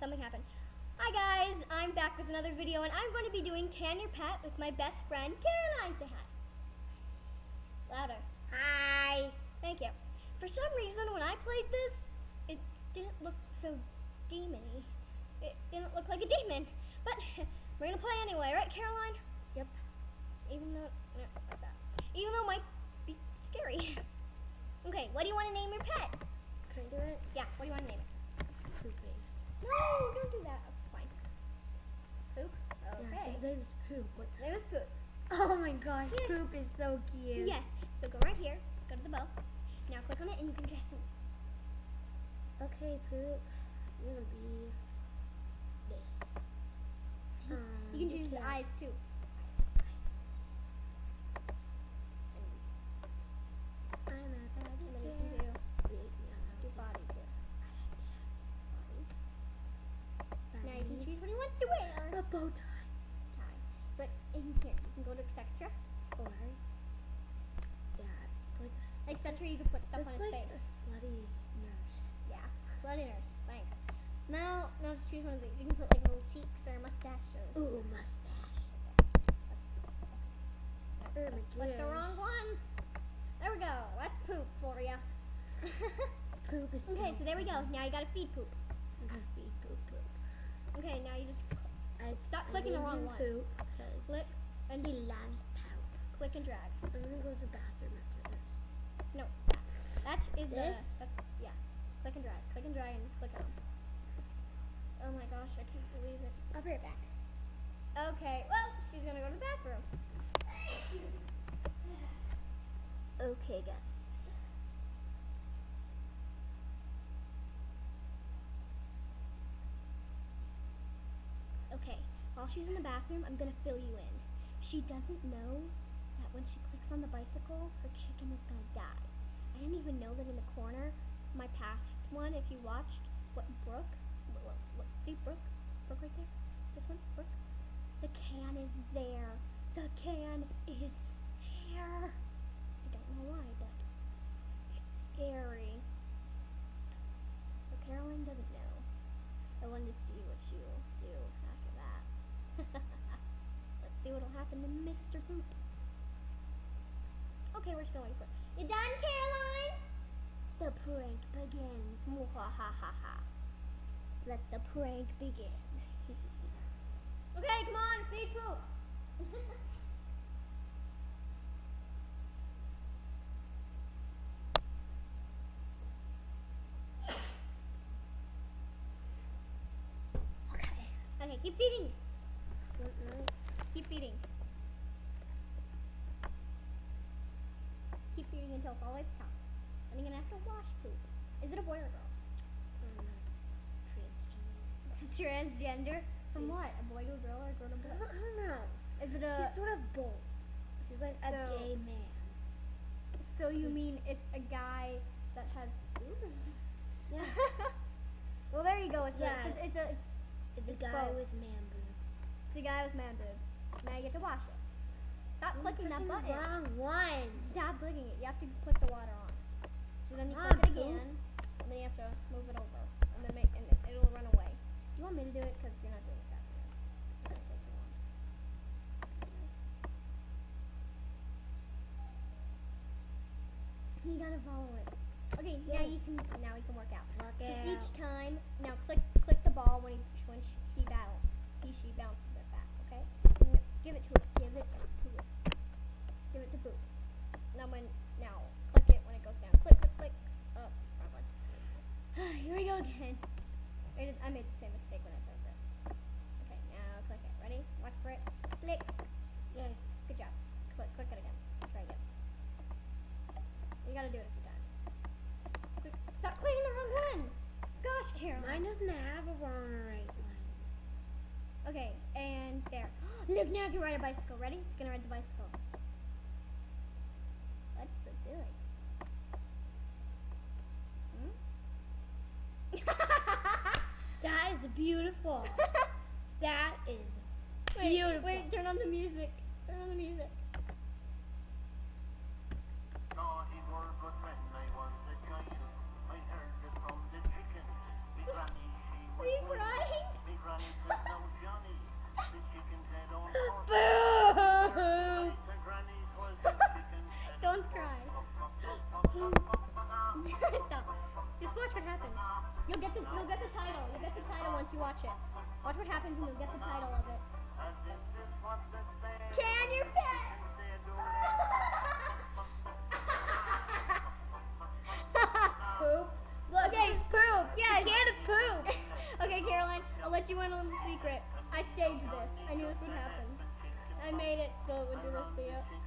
something happened. Hi guys, I'm back with another video and I'm going to be doing Can Your Pet with my best friend Caroline. Say hi. Louder. Hi. Thank you. For some reason, when I played this, it didn't look so demony. It didn't look like a demon. But we're gonna play anyway, right, Caroline? Yep. Even though, no, that. Even though it might be scary. okay, what do you want to name your pet? Can I do it? Yeah, what do you want to name it? Poop face. No, don't do that. Fine. Poop? Yeah, Okay. his name is Poop. What's name is Poop. Oh my gosh, Yes. Poop is so cute. Yes. So go right here, go to the bow. Now click on it and you can dress him. Okay, Poop. You're gonna be this. Um, You can choose okay. eyes too. I'm a And then you body can cat. do, Wait, yeah, do body too. body. Now you can choose what he wants to wear. a bow. Tie. But in here, you can go to etc. Or yeah, it's like a Etc. You can put stuff it's on his like face. a slutty nurse. Yeah. Slutty nurse. Thanks. Now, now just choose one of these. You can put like little cheeks or a mustache or. Ooh, mustache. Oh my Click the wrong one. There we go. That's poop for you. Poop is okay, so there we go. Now you gotta feed poop. I'm gonna feed Poop Poop. Okay, now you just I Stop I clicking the wrong one. Poop click and he loves click and drag. I'm gonna go to the bathroom after this. No, that, that is This? that's yeah. Click and drag. Click and drag and click on. Oh my gosh, I can't believe it. I'll be right back. Okay, well, she's gonna go to the bathroom. Okay, guys. Okay, while she's in the bathroom, I'm gonna fill you in. She doesn't know that when she clicks on the bicycle, her chicken is gonna die. I didn't even know that in the corner, my past one, if you watched, what Brooke, what, what, what, see Brooke, Brooke right there, this one, Brooke. The can is there. The can is there. I don't know why, but it's scary. So Caroline doesn't know. I wanted to see what she will do after that. Let's see what'll happen Okay, we're just gonna wait for it. You done, Caroline? The prank begins. Mwahahaha. Let the prank begin. okay, come on, feed poop. Okay. okay, keep feeding. Mm-mm. Keep feeding. Keep until it's all the way to the top. And you're gonna have to wash poop. Is it a boy or a girl? So nice. Transgender. It's transgender. From Yes. what? A boy to a girl or a girl to a I boy? I don't know. Is it a? He's sort of both. He's like a So- gay man. So you mean it's a guy that has boobs? Yeah. well, there you go. It's Yeah. a, it's, it's a it's, It's a guy both. with man boobs. it's a guy with man boobs. Now you get to wash it. Stop clicking that button. wrong one. Stop clicking it. You have to put the water on. So then you Come click on, it again, and then you have to move it over, and then make and it- it'll run away. Do you want me to do it? Because you're not doing it that way. It's gonna take too long. You gotta follow it. Okay, now you can now we can work out. Work So out. each time, now click click the ball when he when she, he bounce he she bounces it back. Okay, N- give it to it. Give it to it. Give it to Boo. Now when now click it when it goes down. Click click click. Oh, wrong one. Here we go again. I, did, I made the same mistake when I played this. Okay, now click it. Ready? Watch for it. Click. Yay. Good job. Click click it again. Try again. You gotta do it a few times. Click. Stop clicking the wrong one. Gosh, Caroline. Mine doesn't have a wrong or right one. Okay, and there. Look, now I can ride a bicycle. Ready? It's gonna ride the bicycle. What's it doing? Hmm? That is beautiful. that is wait, Beautiful. wait, turn on the music. Turn on the music. Watch it. Watch what happens when you'll get the title of it. And this is what they say. Can you pet? Poop. Look, Okay. poop. It's can of poop. okay, Caroline, I'll let you in on the secret. I staged this. I knew this would happen. I made it so it would do this to you.